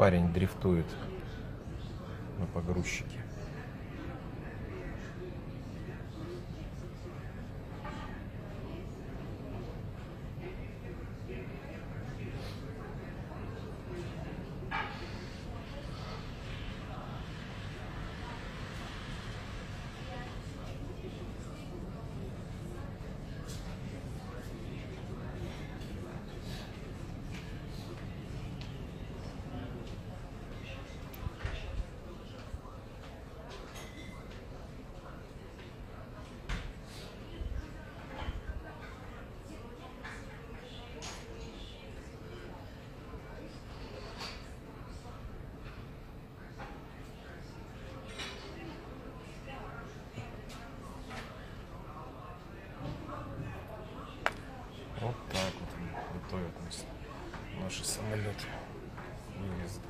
парень дрифтует на погрузчике. Вот так вот готовят наши самолеты. Выезд.